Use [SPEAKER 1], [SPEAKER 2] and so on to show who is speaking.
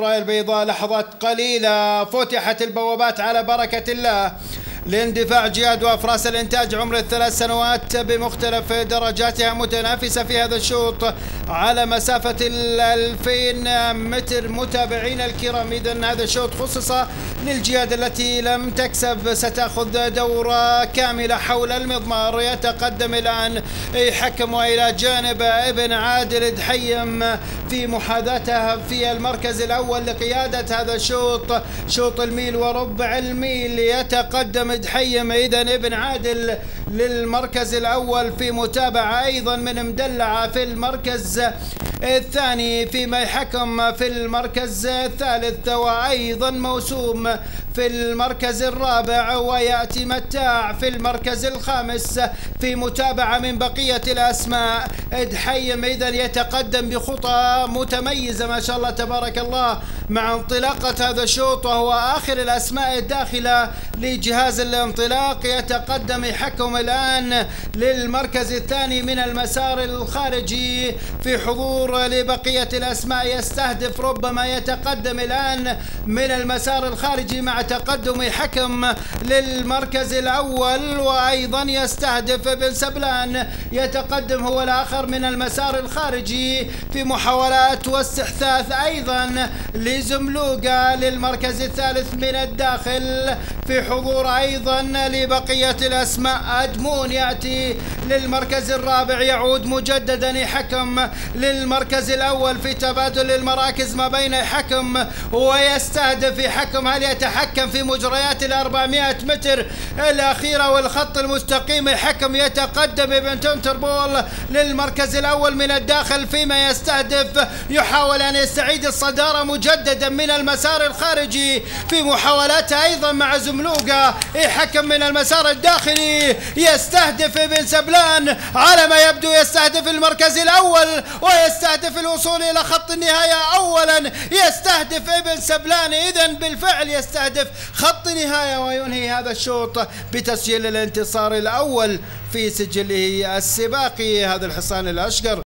[SPEAKER 1] الراية البيضاء لحظات قليلة فتحت البوابات على بركة الله. لاندفاع جياد وأفراس الإنتاج عمر الثلاث سنوات بمختلف درجاتها متنافسة في هذا الشوط على مسافة ال 2000 متر. متابعين الكرام اذا هذا الشوط خصص للجياد التي لم تكسب. ستأخذ دورة كاملة حول المضمار. يتقدم الآن يحكم إلى جانب ابن عادل دحيم في محاذاتها في المركز الأول لقيادة هذا الشوط. شوط الميل وربع الميل. يتقدم حيم اذا ابن عادل للمركز الأول في متابعة أيضا من مدلعه في المركز الثاني فيما يحكم في المركز الثالث وأيضا موسوم في المركز الرابع ويأتي متاع في المركز الخامس في متابعة من بقية الأسماء. ادحيم اذا يتقدم بخطى متميزة ما شاء الله تبارك الله مع انطلاقة هذا الشوط وهو آخر الأسماء الداخلة لجهاز الانطلاق. يتقدم يحكم الآن للمركز الثاني من المسار الخارجي في حضور لبقية الأسماء. يستهدف ربما يتقدم الآن من المسار الخارجي مع تقدم حكم للمركز الأول وأيضا يستهدف بن سبلان. يتقدم هو الآخر من المسار الخارجي في محاولات واستحثاث أيضا لزملوقة للمركز الثالث من الداخل. في حضور أيضا لبقية الأسماء أدمون يأتي للمركز الرابع. يعود مجددا يحكم للمركز الأول في تبادل المراكز ما بين حكم ويستهدف يحكم هل يتحكم يتحكم في مجريات ال 400 متر الأخيرة والخط المستقيم. الحكم يتقدم ابن تنتربول للمركز الأول من الداخل فيما يستهدف يحاول أن يستعيد الصدارة مجددا من المسار الخارجي في محاولاته أيضا مع زملوقة يحكم من المسار الداخلي يستهدف ابن سبلان على ما يبدو يستهدف المركز الأول ويستهدف الوصول إلى خط النهاية أولا. يستهدف ابن سبلان إذا بالفعل يستهدف خط نهاية وينهي هذا الشوط بتسجيل الانتصار الأول في سجله السباقي هذا الحصان الأشقر.